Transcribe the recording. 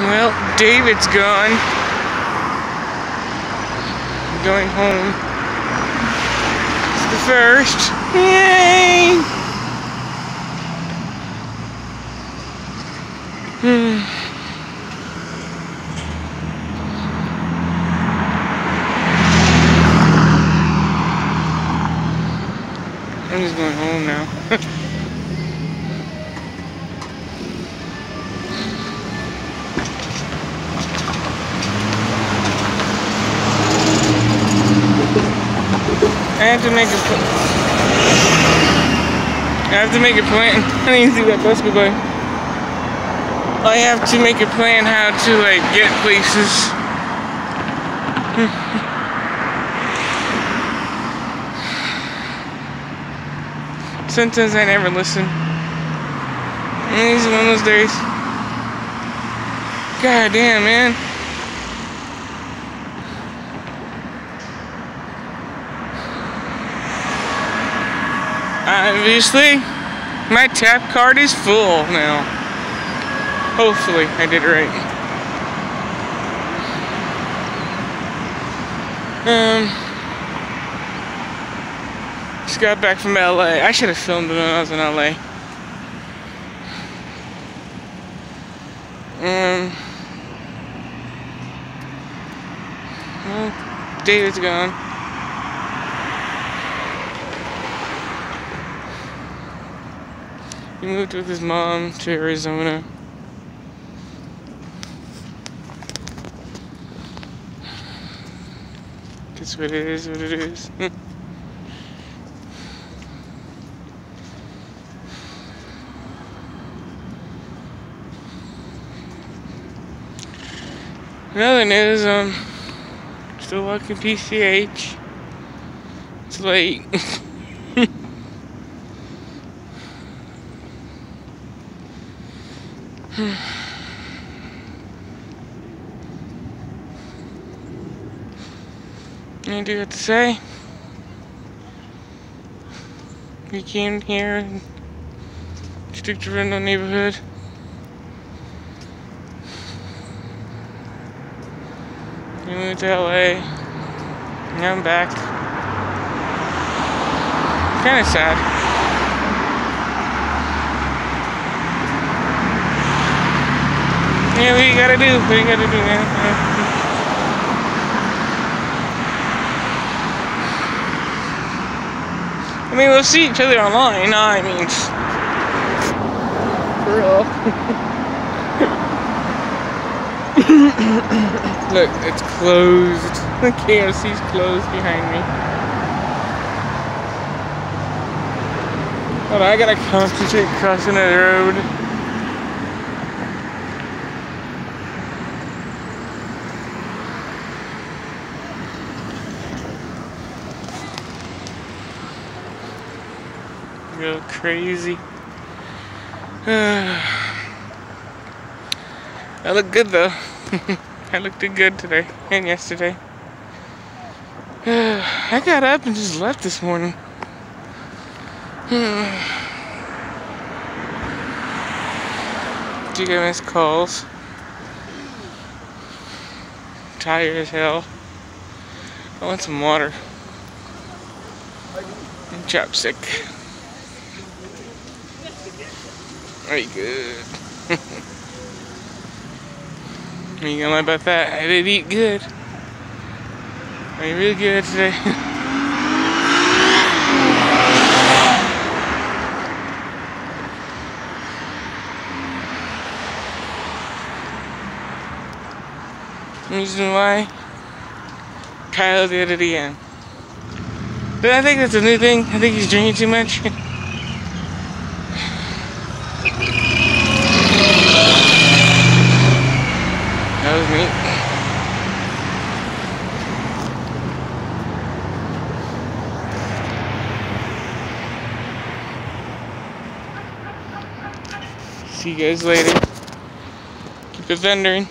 Well, David's gone. going home. It's the first. Yay! I'm just going home now. I have to make a. I have to make a plan. I need to see that bus go by. I have to make a plan how to like get places. Sometimes I never listen. And these are one of those days. God damn, man. Obviously, my tap card is full now. Hopefully, I did right. Um, just got back from LA. I should have filmed it when I was in LA. Um, well, David's gone. He moved with his mom to Arizona. That's what it is, what it is. Another news, um, still working PCH. It's late. Anything you have to say? We came here in Stick-Torino neighborhood. We moved to LA. Now I'm back. Kinda sad. What you gotta do? What you gotta do, man? I mean, we'll see each other online. I mean, for real. Look, it's closed. The KFC's closed behind me. On, I gotta concentrate crossing the road. Real crazy. I look good though. I looked good today and yesterday. I got up and just left this morning. Did you get missed calls? tired as hell. I want some water. And chopstick. Very good. you gonna lie about that? I did eat good. I ate really good today. reason why Kyle did it again. But I think that's a new thing. I think he's drinking too much. That was me. See you guys later. Keep it thundering.